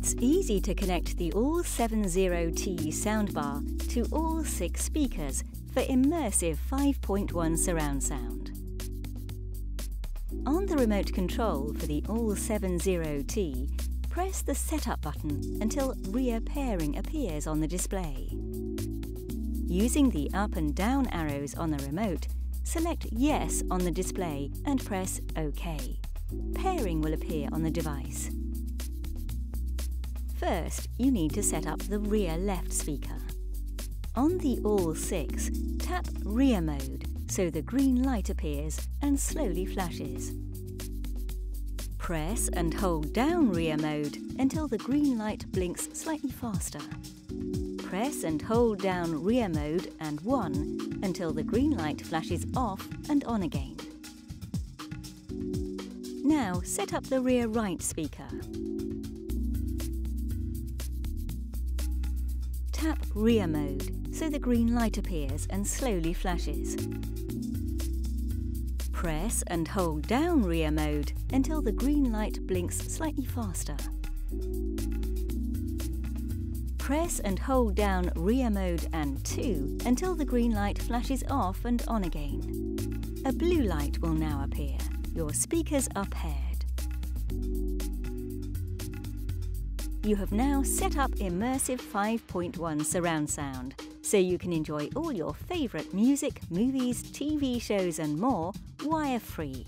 It's easy to connect the ALL70T soundbar to all six speakers for immersive 5.1 surround sound. On the remote control for the ALL70T, press the Setup button until rear pairing appears on the display. Using the up and down arrows on the remote, select Yes on the display and press OK. Pairing will appear on the device. First, you need to set up the rear left speaker. On the ALL6, tap Rear Mode so the green light appears and slowly flashes. Press and hold down Rear Mode until the green light blinks slightly faster. Press and hold down Rear Mode and 1 until the green light flashes off and on again. Now set up the rear right speaker. Tap rear mode so the green light appears and slowly flashes. Press and hold down rear mode until the green light blinks slightly faster. Press and hold down rear mode and 2 until the green light flashes off and on again. A blue light will now appear. Your speakers are paired. You have now set up immersive 5.1 surround sound, so you can enjoy all your favourite music, movies, TV shows and more wire-free.